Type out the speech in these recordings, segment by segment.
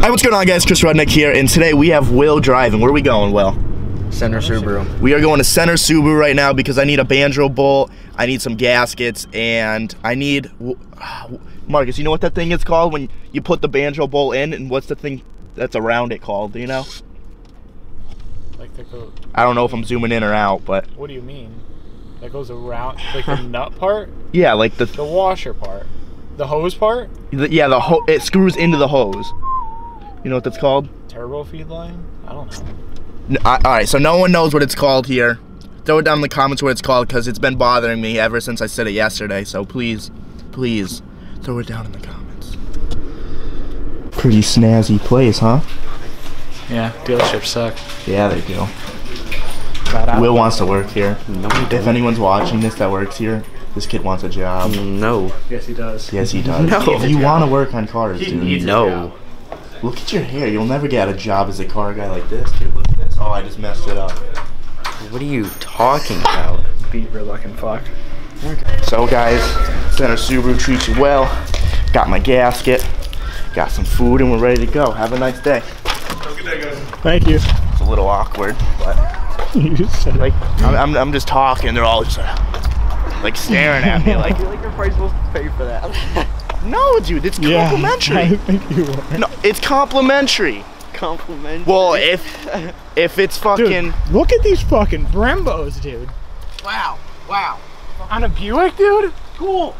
Hi, what's going on, guys? Chris Rudnick here, and today we have Will driving. Where are we going, Will? Center Subaru. We are going to Center Subaru right now because I need a banjo bolt, I need some gaskets, and I need. Marcus, you know what that thing is called when you put the banjo bolt in, and what's the thing that's around it called? Do you know? Like that go. I don't know if I'm zooming in or out, but What do you mean? That goes around like the nut part, yeah, like the, the washer part, the hose part, the yeah the ho- it screws into the hose. You know what that's called? turbo feed line. I don't know. N- I- all right, so no one knows what it's called here. Throw it down in the comments what it's called because it's been bothering me ever since I said it yesterday. So please, please, throw it down in the comments. Pretty snazzy place, huh? Yeah, dealerships suck. Yeah, they do. Will wants to work here. No, If anyone's watching this that works here, this kid wants a job. No. Yes, he does. Yes, he does. No. If you want to work on cars, dude. No. Look at your hair. You'll never get a job as a car guy like this, dude. Look at this. Oh, I just messed it up. What are you talking about? Beaver looking fuck. So guys, Center Subaru treats you well. Got my gasket, got some food, and we're ready to go. Have a nice day. Thank you. It's a little awkward, but you said like I'm, I'm, I'm just talking. They're all just like staring at me, like like you're probably supposed to pay for that. no, dude, it's yeah. I complimentary. think you were. No, it's complimentary. Compliment. Well, if if it's fucking. Dude, fucking look at these fucking Brembos, dude. Wow. Wow. On a Buick, dude. Cool.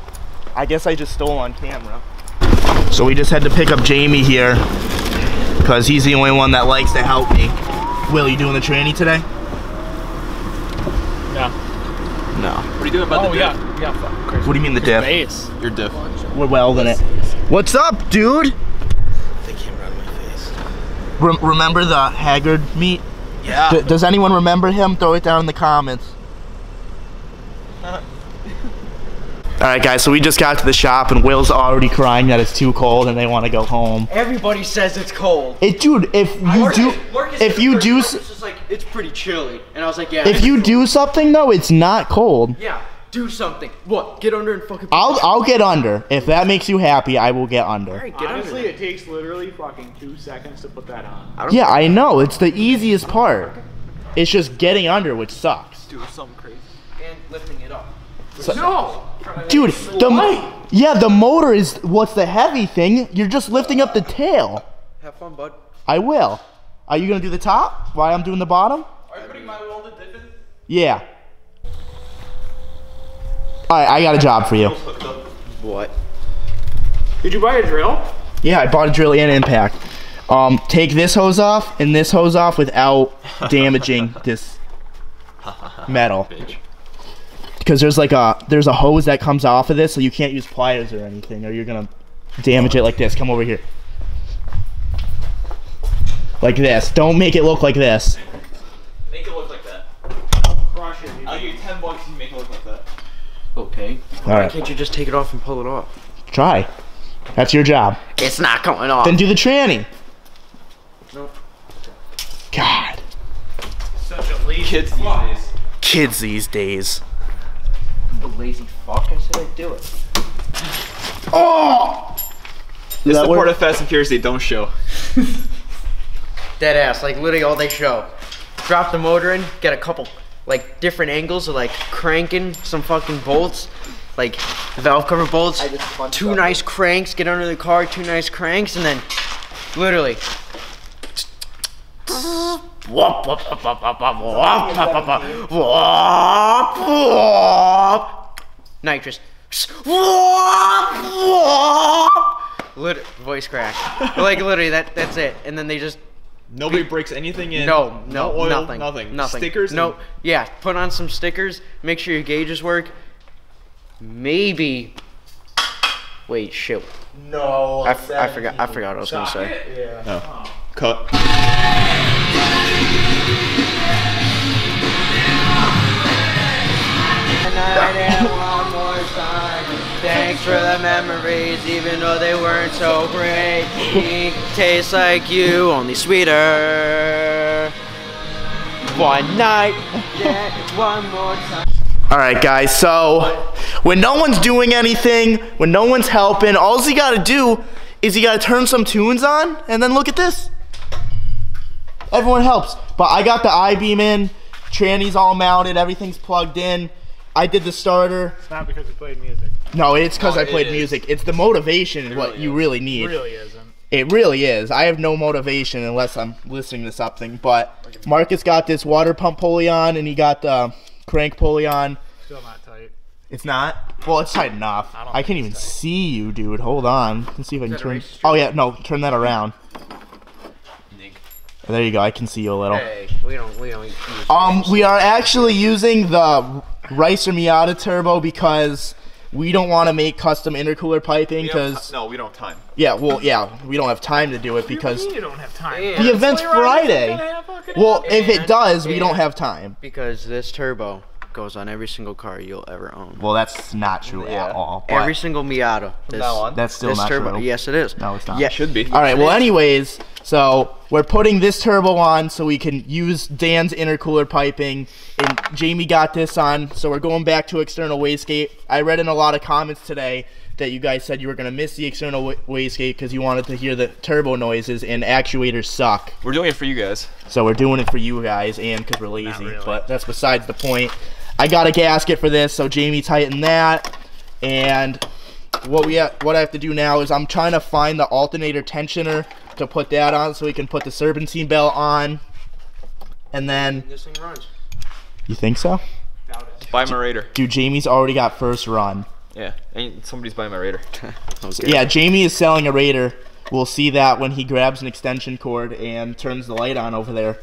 I guess I just stole on camera. So we just had to pick up Jamie here because he's the only one that likes to help me. Will, you doing the tranny today? No. No. What are you doing about Oh the yeah. diff? Yeah. Fuck. Crazy. What do you mean the diff? Base. Your diff. We're welding it. What's up, dude? They came around my face. Rem- remember the Haggard meet? Yeah. D- does anyone remember him? Throw it down in the comments. All right, guys. So we just got to the shop, and Will's already crying that it's too cold and they want to go home. Everybody says it's cold. It, dude. If you Marcus- do, Marcus if you do, Marcus s- like, it's pretty chilly, and I was like, yeah. if you do something though, it's not cold. yeah, do something. What? Get under and fucking. I'll I'll get under. If that makes you happy, I will get under. Alright, get Honestly, under. it takes literally fucking two seconds to put that on. Yeah, I know. It's the easiest part. It's just getting under, which sucks. Do something crazy. And lifting it up. No. Dude, the yeah, the motor is what's the heavy thing. You're just lifting up the tail. Have fun, bud. I will. Are you gonna do the top while I'm doing the bottom? Are you putting my welded diff in? Yeah. All right, I got a job for you. What? Did you buy a drill? Yeah, I bought a drill and impact. Um, take this hose off and this hose off without damaging this metal. Because there's like a there's a hose that comes off of this, so you can't use pliers or anything, or you're gonna damage it like this. Come over here. Like this. Don't make it look like this. Make it look like that. Crush it. I'll give you 10 bucks if you make it look like that. Okay. All Why right, can't you just take it off and pull it off? try. That's your job. It's not coming off. Then do the tranny. Nope. God, Such a lazy Kids these days. kids these days. the lazy fuck. I said I'd do it. Oh. This is that the part of Fast and Furious they don't show. Dead ass, like literally all they show. Drop the motor in, get a couple like different angles of like cranking some fucking bolts, like valve cover bolts. Two nice cranks, get under the car, two nice cranks, and then literally. Nitrous. Lit voice crack. like literally that that's it. And then they just Nobody breaks anything in. no, no, oil, nothing, Nothing. nothing. Stickers. No, and- yeah. Put on some stickers. Make sure your gauges work. Maybe. Wait, shit. No. I, f- I forgot. I forgot what I was gonna say. Yeah. Oh. No. Cut. Thanks for the memories, even though they weren't so great. He tastes like you, only sweeter. One night, yeah, one more time. All right, guys. So when no one's doing anything, when no one's helping, all you gotta do is you gotta turn some tunes on, and then look at this. Everyone helps. But I got the I-beam in, tranny's all mounted, everything's plugged in. I did the starter. It's not because we played music. No, it's because No, I it played is. music. It's the motivation what really you is. really It need. really isn't. It really is. I have no motivation unless I'm listening to something. But Marcus got this water pump pulley on, and he got the crank pulley on. Still not tight. It's not. Well, it's tight enough. I I, can't even tight. see you, dude. Hold on. Let's see if I can turn. Oh yeah, no, turn that around. There you go. I can see you a little. Hey, we don't we don't use Um, we are actually using the Ricer Miata turbo because we don't want to make custom intercooler piping because no, we don't have time. yeah, well, yeah, we don't have time to do it because you don't have time. Yeah. the event's Friday. Well, if it does, we don't have time. because this turbo goes on every single car you'll ever own. Well, that's not true Yeah. at all. Every single Miata. This, now on? that's still this not turbo. true. Yes, it is. No, it's not. Yeah, it Should be. All right. Well, anyways, so we're putting this turbo on so we can use Dan's intercooler piping, and Jamie got this on. So we're going back to external wastegate. I read in a lot of comments today that you guys said you were gonna miss the external wastegate because you wanted to hear the turbo noises and actuators suck. We're doing it for you guys. So we're doing it for you guys and because we're lazy. really. But that's besides the point. I got a gasket for this, so Jamie tightened that. And what we ha- what I have to do now is I'm trying to find the alternator tensioner to put that on, so we can put the serpentine belt on. And then This thing runs. you think so? Buy my Raider. Dude, Jamie's already got first run. Yeah, and somebody's buying my Raider. Yeah, Jamie is selling a Raider. We'll see that when he grabs an extension cord and turns the light on over there.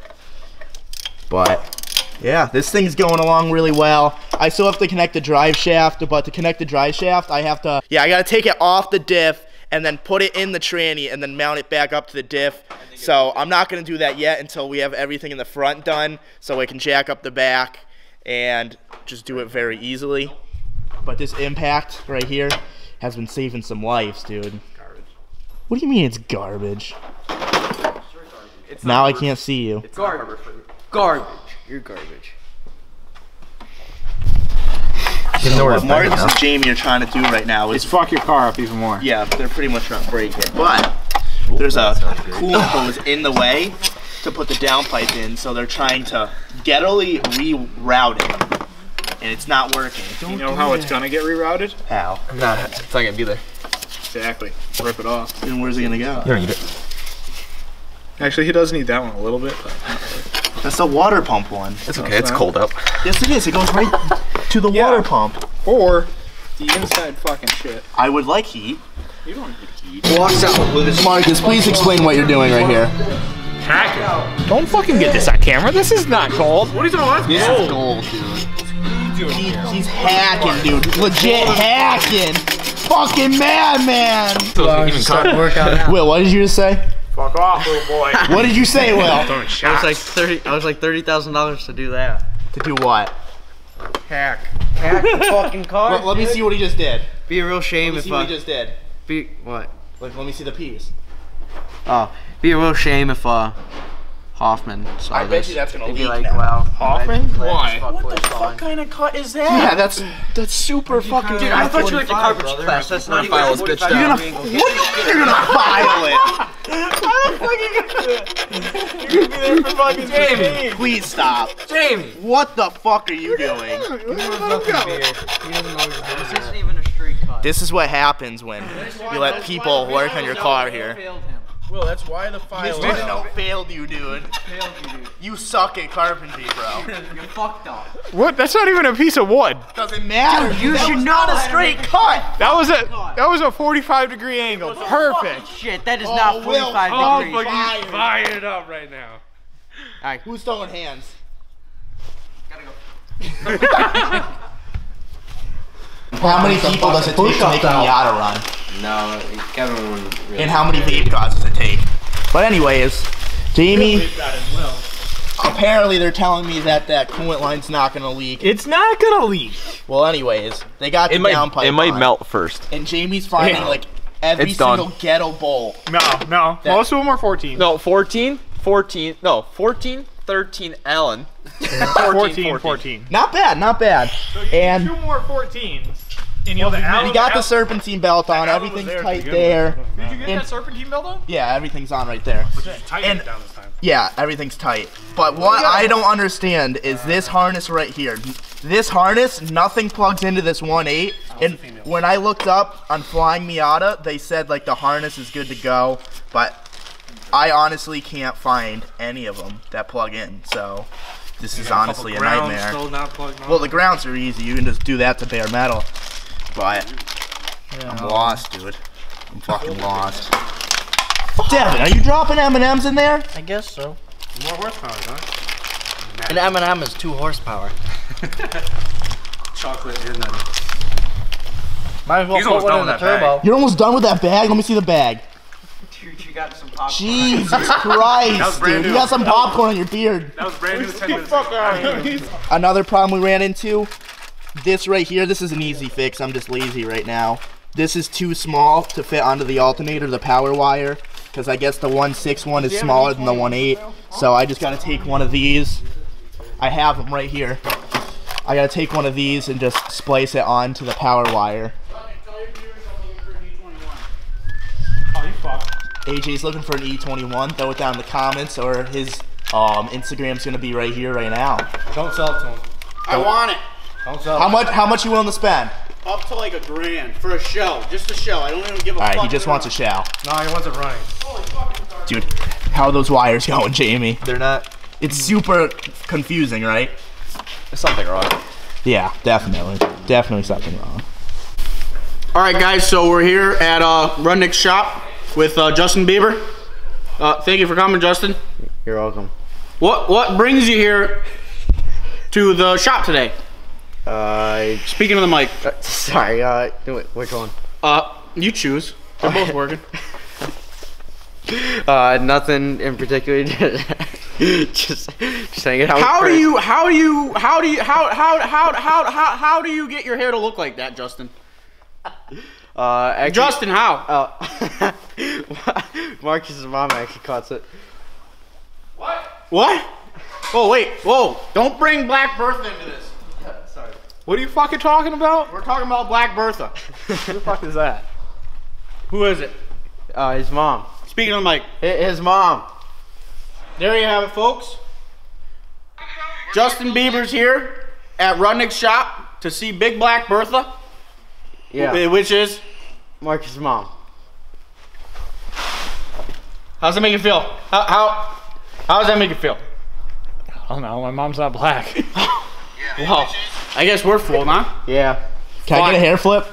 But yeah, this thing's going along really well. I still have to connect the drive shaft, but to connect the drive shaft, I have to Yeah, I got to take it off the diff and then put it in the tranny and then mount it back up to the diff. So, I'm not going to do that yet until we have everything in the front done so I can jack up the back and just do it very easily. But this impact right here has been saving some lives, dude. What do you mean it's garbage? Now I can't see you. It's garbage. Garbage. You're garbage. what Marcus and Jamie are trying to do right now It's is, fuck your car up even more. yeah, they're pretty much trying to break it. But there's a coolant hose in the way to put the downpipe in, so they're trying to gettily reroute it, and it's not working. You know how it's gonna get rerouted? How? Nah, it's not gonna be there. Exactly. Rip it off. And where's it gonna go? don't need it. Actually, he does need that one a little bit. But That's the water pump one. It's okay. It's cold out. Yes, it is. It goes right to the Yeah. water pump. or the inside fucking shit. I would like heat. You don't need heat. Walks out with his Marcus, please explain what you're doing right here. Don't fucking get this on camera. This is not cold. What are you talking This is gold, dude. He, he's hacking, dude. Legit hacking. Fucking madman. So long, even cut. workout out. Will, what did you just say? Fuck off, little boy. What did you say, Will? I was like thirty. I was like thirty thousand dollars to do that. to do what? Hack. Hack the fucking car. Let, let me see what he just did. Be a real shame Let shame me if see what he just did. be what? Let, let me see the piece. Oh, be a real shame if uh Hoffman saw I bet this. you that's gonna He'd be leak like, now. wow. Hoffman? Why? What the fuck? kind of cut is that? Yeah, that's that's super fucking. Dude, I thought you went to garbage class. That's not even file this bitch 45 down. degree angle. What do you mean you're gonna file it? Jamie. Please stop. Jamie. What the fuck are you doing? This isn't even a straight cut. This is what happens when you let people work on your car here. Well, that's why the file. Mr. Note failed you, dude. failed You dude. You suck at carpentry, bro. You're fucked up. What? That's not even a piece of wood. Doesn't matter. Dude, you That should was not a straight cut. That was a that was a 45 degree angle. Perfect. Shit, that is Oh, not Will, 45 oh, degrees. fuck he's fired up right now. All right. Who's throwing hands? Gotta go. How many people does it take to make a Miata run? No, Kevin wouldn't really. And how many vape pods does it take? But anyways, Jamie. Apparently, they're telling me that that coolant line's not gonna leak. It's not gonna leak. Well, anyways, they got It the might. downpipe It might on, melt first. And Jamie's finding Yeah. like every It's done. single ghetto bowl. No, no. That- Most of them are 14. No, 14, 14, no, 14, 13, Allen. 14, 14. 14. Not bad, not bad. And Two more 14s. And you know, the We got the serpentine belt on. Allen Everything's there tight there. Did you get And- that serpentine belt on? Yeah, everything's on right there. Tighten And- it down this time. Yeah, everything's tight. But what I don't understand is this harness right here. This harness, nothing plugs into this 1.8. And when I looked up on Flying Miata, they said like the harness is good to go. But I honestly can't find any of them that plug in. So this is honestly a nightmare. Still not. Well, the grounds are easy. You can just do that to bare metal. But I'm lost, dude. I'm fucking lost. Devin, are you dropping M&Ms in there? I guess so. More horsepower, huh? An M&M is two horsepower. Chocolate and nutty. Might as well He's put almost one done in the with that turbo. You're almost done with that bag? Let me see the bag. Dude, you got some popcorn. Jesus was Christ, brand dude. You got some popcorn on your beard. That was brand new 10 minutes ago. Another problem we ran into, this right here, this is an easy fix. I'm just lazy right now. This is too small to fit onto the alternator, the power wire, because I guess the 1.6 one is smaller than the 1.8. So I just got to take one of these. I have them right here. I got to take one of these and just splice it onto the power wire. Oh, you. AJ's looking for an E21. Throw it down in the comments, or his um, Instagram's gonna be right here, right now. Don't sell it to him. I want it. Don't How much? How much you willing to spend? Up to like a grand for a shell. Just a shell. I don't even give a fuck. All right, fuck. he just wants a shell. No, he wants it running. Dude, how are those wires going, Jamie? They're not. It's super confusing, right? There's something wrong. Yeah, definitely. Definitely something wrong. All right, guys. So we're here at uh, Rudnick's shop with uh, Justin Bieber. Uh, thank you for coming, Justin. You're welcome. What what brings you here to the shop today? Uh, Speaking of the mic, sorry, uh, wait, which one? uh, you choose. They're both working. Uh, nothing in particular. just, just hanging out. How do friends. you how do you how do you how how how how how how do you get your hair to look like that, Justin? Uh, actually, Justin, how? Uh, Marcus's mom actually cuts it. What? What? Oh wait, whoa! Don't bring Black Bertha into this. What are you fucking talking about? We're talking about Black Bertha. Who the fuck is that? Who is it? Uh, his mom. Speaking of the mic, His mom. there you have it, folks. Justin Bieber's here at Rudnick's shop to see Big Black Bertha, Yeah. which is Marcus's mom. how's that make you feel? How how how does that make you feel? I don't know. My mom's not black. Well, I guess we're full, huh? Yeah. Can I get a hair flip?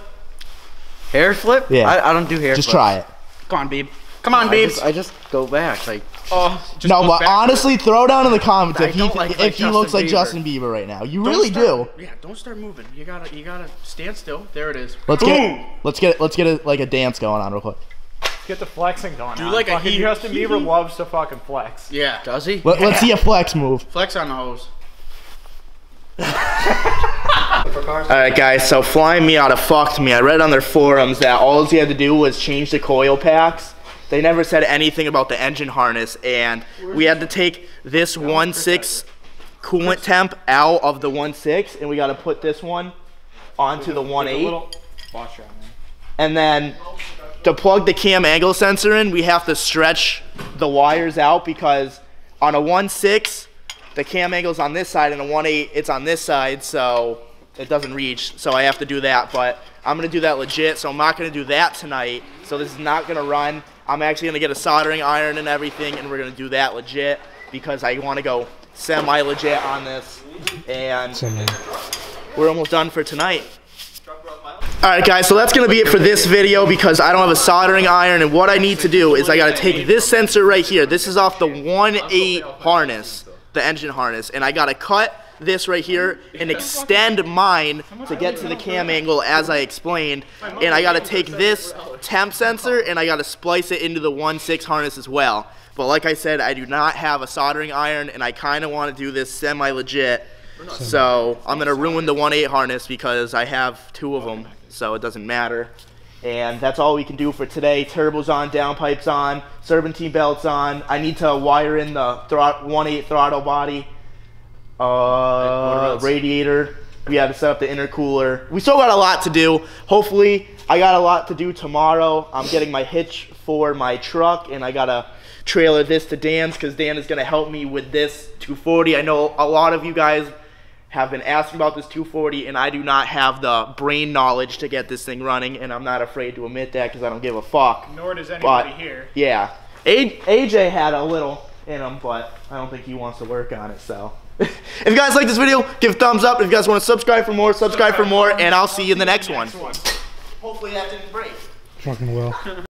Hair flip? Yeah. I, I don't do hair Just flips. try it. Come on, Beeb. Come on, I Beebs. just, I just go back. Like, oh, just No, goes but back. honestly, throw down in the comments I if he don't like- if like he looks Justin like Bieber. Justin Bieber right now. You Don't really start- do. Yeah, don't start moving. You gotta, you gotta stand still. There it is. Let's Boom. get let's get let's get a, like a dance going on real quick. Get the flexing going Do on. like a fucking hee- Justin hee- Bieber loves to fucking flex. Yeah. does he? Let, Let's see a flex move. Flex on the hose. Alright guys, so Flying Miata fucked me. I read on their forums that all he had to do was change the coil packs. They never said anything about the engine harness and we had to take this 1.6 coolant temp out of the 1.6 and we got to put this one onto the 1.8 Watch out, man. and then to plug the cam angle sensor in we have to stretch the wires out because on a 1.6 the cam angle's on this side and a 1.8 it's on this side so it doesn't reach so I have to do that but I'm gonna do that legit so I'm not gonna do that tonight so this is not gonna run. I'm actually gonna get a soldering iron and everything and we're gonna do that legit because I want to go semi legit on this and we're almost done for tonight. Alright guys, so that's going to be it for this video because I don't have a soldering iron and what I need to do is I got to take this sensor right here. This is off the 1.8 harness, the engine harness, and I got to cut this right here and extend mine to get to the cam angle as I explained. And I got to take this temp sensor and I got to splice it into the 1.6 harness as well. But like I said, I do not have a soldering iron and I kind of want to do this semi-legit. So I'm gonna ruin the 1.8 harness because I have two of them, so it doesn't matter. And that's all we can do for today. Turbos on, downpipes on, serpentine belts on. I need to wire in the throt- 1.8 throttle body, uh, radiator, We had to set up the intercooler. We still got a lot to do. Hopefully, I got a lot to do tomorrow. I'm getting my hitch for my truck, and I gotta trailer this to Dan's because Dan is gonna help me with this 240. I know a lot of you guys have been asking about this 240, and I do not have the brain knowledge to get this thing running, and I'm not afraid to admit that because I don't give a fuck. Nor does But anybody here. yeah, A- AJ had a little in him, but I don't think he wants to work on it. So, if you guys like this video, give a thumbs up. If you guys want to subscribe for more, subscribe for more, and I'll see you in the next one. Hopefully that didn't break. Fucking will.